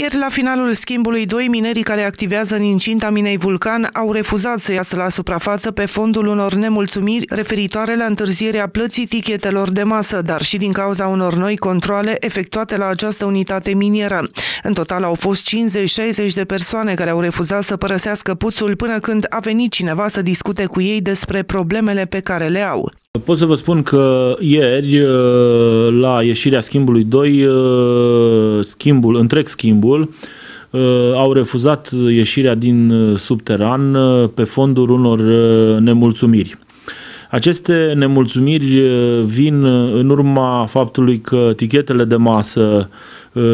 Ieri, la finalul schimbului, doi mineri care activează în incinta minei Vulcan au refuzat să iasă la suprafață pe fondul unor nemulțumiri referitoare la întârzierea plății tichetelor de masă, dar și din cauza unor noi controle efectuate la această unitate minieră. În total au fost 50-60 de persoane care au refuzat să părăsească puțul până când a venit cineva să discute cu ei despre problemele pe care le au. Pot să vă spun că ieri, uh, la ieșirea schimbului 2, uh, schimbul, întreg schimbul, uh, au refuzat ieșirea din subteran pe fondul unor nemulțumiri. Aceste nemulțumiri vin în urma faptului că tichetele de masă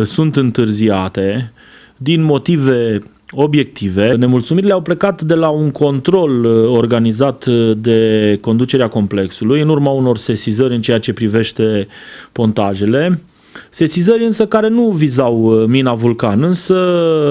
sunt întârziate din motive obiective. Nemulțumirile au plecat de la un control uh, organizat uh, de conducerea complexului, în urma unor sesizări în ceea ce privește pontajele. Sesizări însă care nu vizau uh, mina Vulcan, însă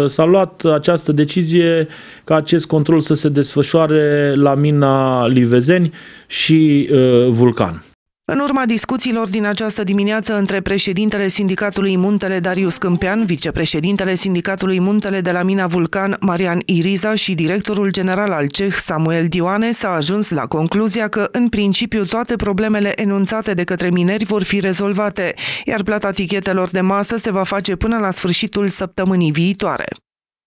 s-a luat această decizie ca acest control să se desfășoare la mina Livezeni și uh, Vulcan. În urma discuțiilor din această dimineață între președintele Sindicatului Muntele Darius Câmpean, vicepreședintele Sindicatului Muntele de la Mina Vulcan Marian Iriza și directorul general al CEH Samuel Dioane s-a ajuns la concluzia că în principiu toate problemele enunțate de către mineri vor fi rezolvate, iar plata tichetelor de masă se va face până la sfârșitul săptămânii viitoare.